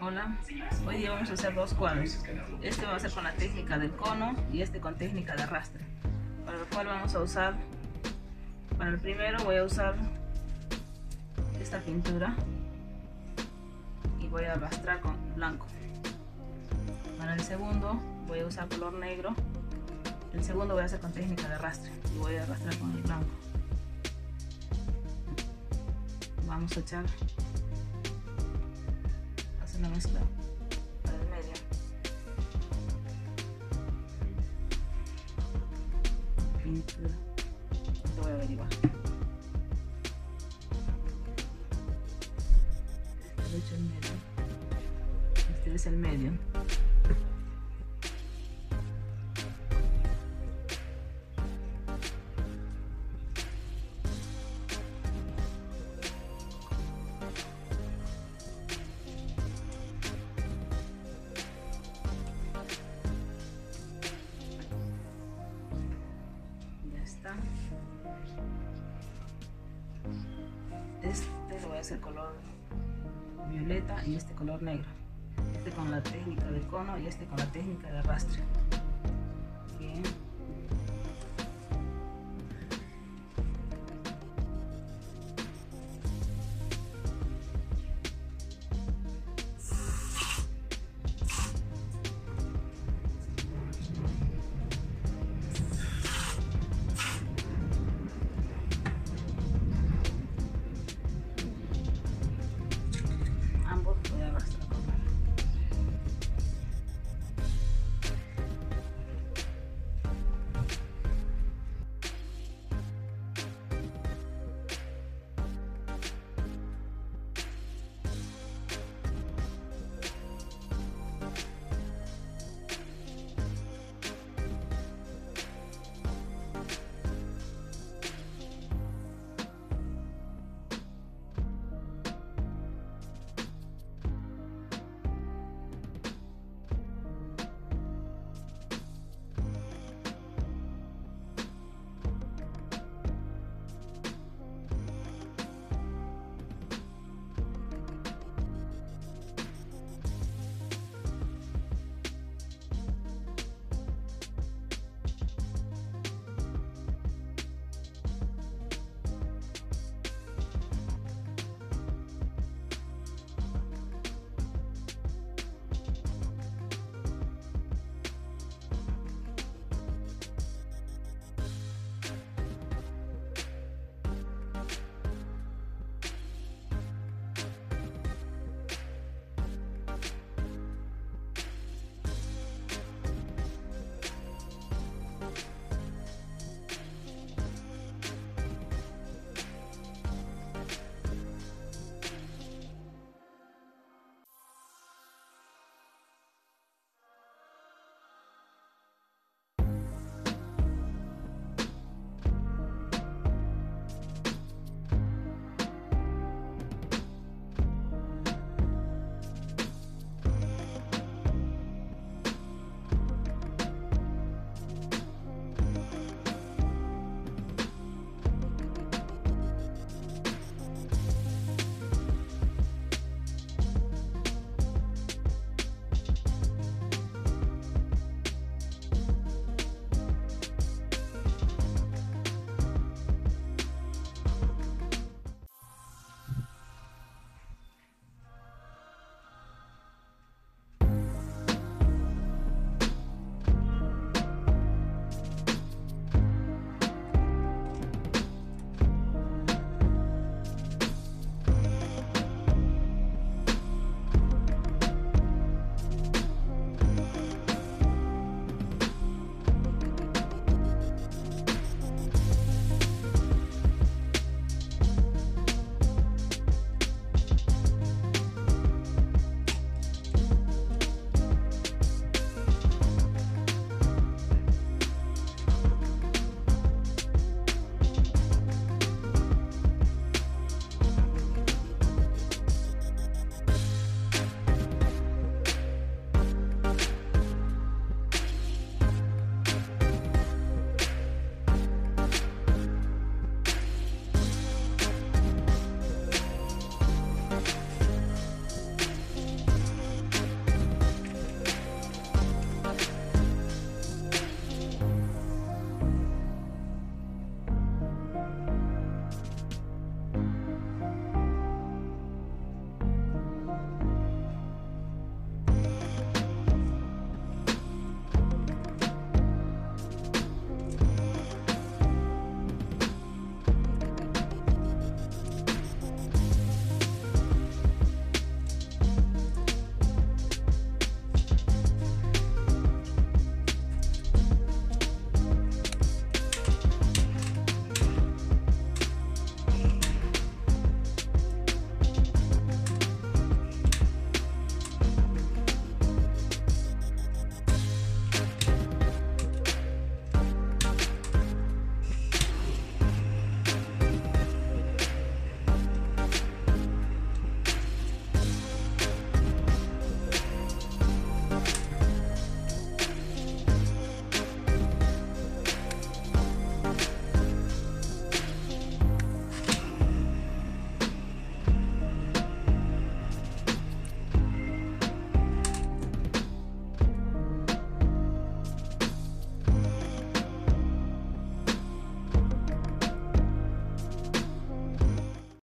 Hola, hoy vamos a hacer dos cuadros. Este va a ser con la técnica del cono y este con técnica de arrastre. Para el cual vamos a usar, para el primero voy a usar esta pintura y voy a arrastrar con blanco. Para el segundo voy a usar color negro. El segundo voy a hacer con técnica de arrastre y voy a arrastrar con el blanco. Vamos a echar la mezcla medio. Pintura. Lo voy a averiguar. Este el medio. Este es el medio. A hacer color violeta y este color negro. Este con la técnica de cono y este con la técnica de arrastre.